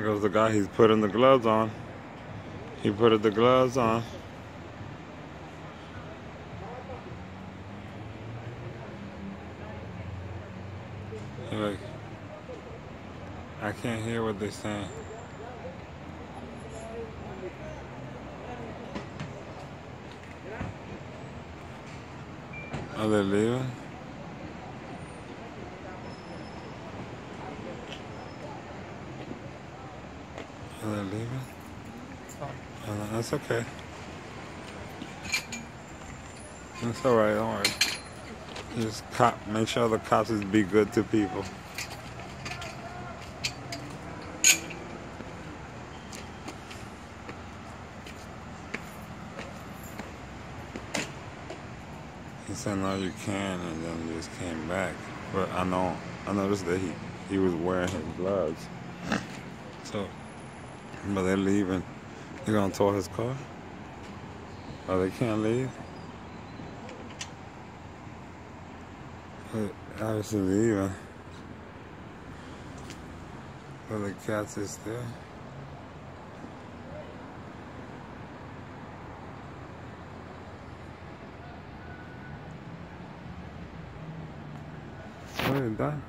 There goes the guy. He's putting the gloves on. He put the gloves on. Look, I can't hear what they're saying. Are they leaving? They leaving? Uh, that's okay. It's alright, don't worry. Just cop, make sure the cops is be good to people. He said no you can and then just came back. But I know I noticed that he, he was wearing his gloves. So but they're leaving. They're gonna tow his car? Oh they can't leave? But obviously leaving. But the cats is there. Done?